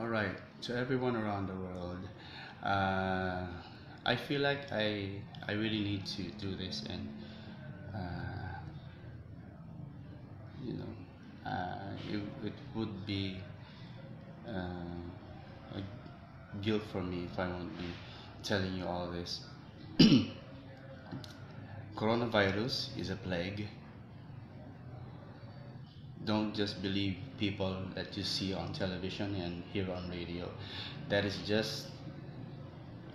All right, to everyone around the world, uh, I feel like I I really need to do this, and uh, you know, uh, it, it would be uh, a guilt for me if I won't be telling you all this. Coronavirus is a plague. Don't just believe people that you see on television and hear on radio. That is just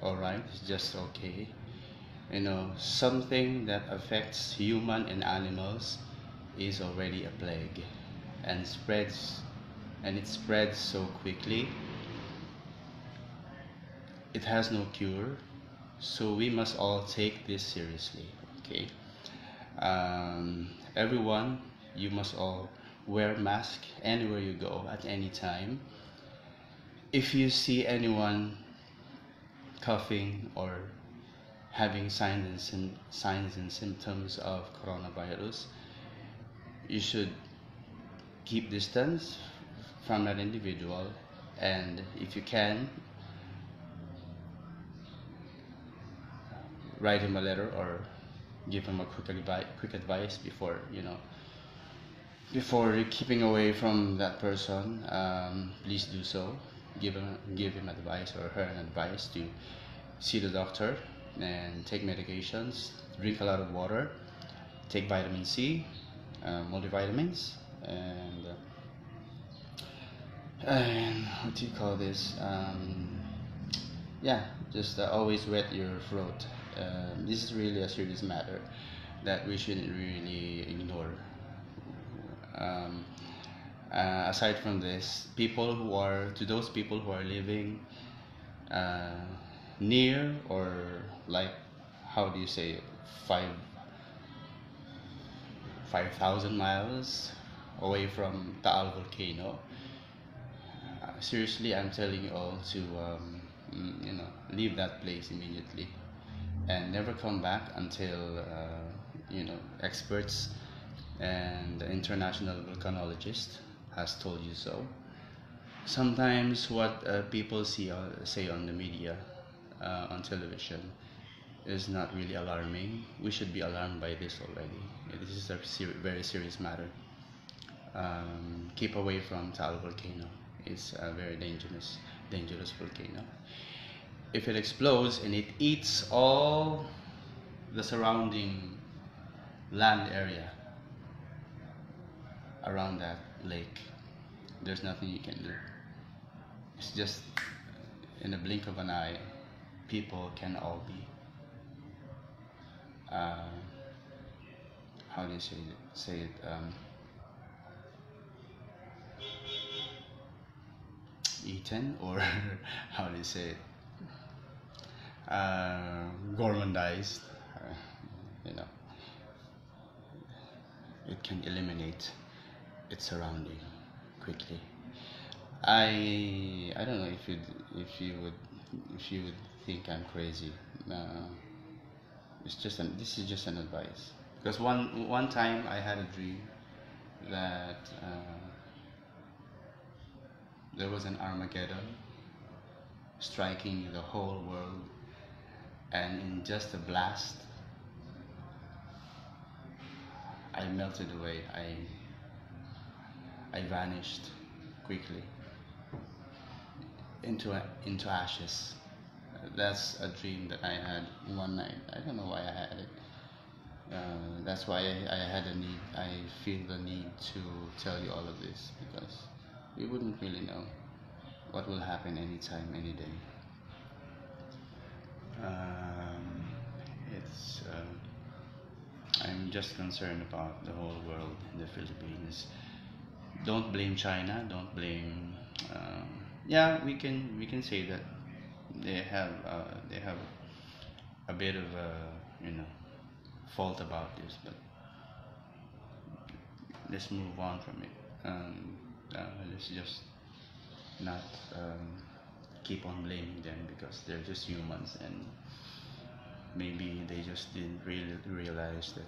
alright, it's just okay. You know, something that affects human and animals is already a plague and spreads and it spreads so quickly. It has no cure, so we must all take this seriously. Okay, um, everyone, you must all wear mask anywhere you go at any time. If you see anyone coughing or having signs and signs and symptoms of coronavirus, you should keep distance from that individual and if you can write him a letter or give him a quick advice quick advice before you know before keeping away from that person um, please do so. Give him give him advice or her an advice to see the doctor and take medications. Drink a lot of water. Take vitamin C uh, multivitamins and uh, and what do you call this? Um, yeah just uh, always wet your throat. Um, this is really a serious matter that we shouldn't really ignore um, uh, aside from this people who are to those people who are living uh, near or like how do you say five five thousand miles away from Taal volcano. Seriously i'm telling you all to um, mm, you know leave that place immediately and never come back until uh, you know experts and the international volcanologist has told you so. Sometimes what uh, people see uh, say on the media uh, on television is not really alarming. We should be alarmed by this already. This is a ser very serious matter. Um, keep away from Taal volcano. It's a very dangerous, dangerous volcano. If it explodes and it eats all the surrounding land area around that lake, there's nothing you can do. It's just in a blink of an eye, people can all be. Uh, how do you say it? Say it. Um, eaten or how do you say it uh, gourmandized uh, you know it can eliminate its surrounding quickly. I I don't know if you if you would if you would think I'm crazy. Uh, it's just an this is just an advice. Because one one time I had a dream that uh, there was an Armageddon striking the whole world, and in just a blast, I melted away. I I vanished quickly into a, into ashes. That's a dream that I had one night. I don't know why I had it. Uh, that's why I, I had a need. I feel the need to tell you all of this because we wouldn't really know what will happen anytime, any day. Um, it's uh, I'm just concerned about the whole world in the Philippines. Don't blame China. Don't blame. Um, yeah, we can we can say that they have uh, they have a bit of a you know fault about this, but let's move on from it. Um, uh, let's just not um, keep on blaming them because they're just humans and maybe they just didn't really realize that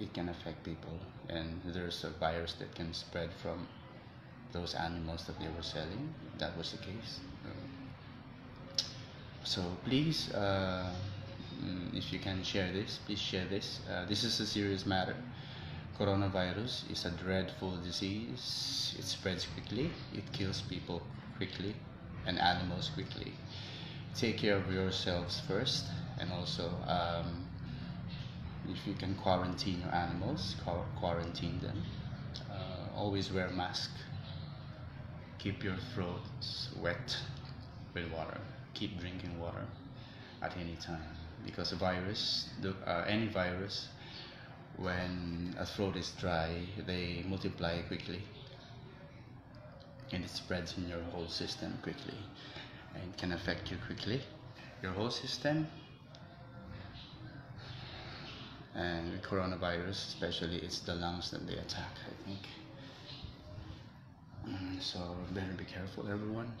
it can affect people and there's a virus that can spread from those animals that they were selling. That was the case. Uh, so please, uh, mm, if you can share this, please share this. Uh, this is a serious matter. Coronavirus is a dreadful disease. It spreads quickly. It kills people quickly and animals quickly. Take care of yourselves first, and also um, if you can quarantine your animals, quarantine them. Uh, always wear a mask. Keep your throats wet with water. Keep drinking water at any time because a virus, the, uh, any virus, when a throat is dry, they multiply quickly and it spreads in your whole system quickly and can affect you quickly, your whole system. And coronavirus, especially, it's the lungs that they attack, I think. Mm, So better be careful, everyone.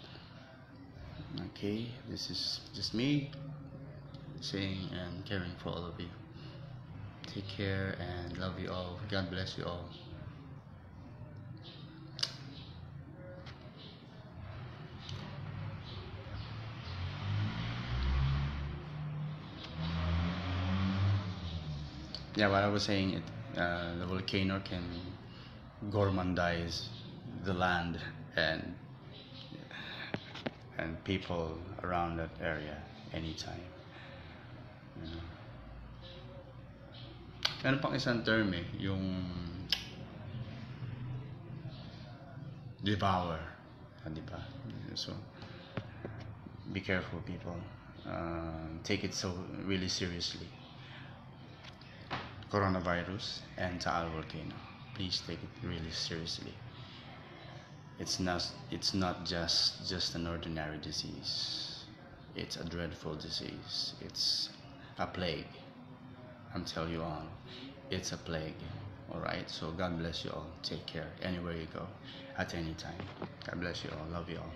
Okay, this is just me saying and caring for all of you. Take care and love you all. God bless you all. Yeah, what I was saying, it, uh, the volcano can gourmandize the land and and people around that area anytime. Know. Meron pang isang term eh, yung devour. Ah, di ba? So, be careful people. Uh, take it so really seriously. Coronavirus and Taal volcano. Please take it really seriously. It's not it's not just just an ordinary disease. It's a dreadful disease. It's a plague. I'm telling you all. It's a plague. Alright? So God bless you all. Take care anywhere you go. At any time. God bless you all. Love you all.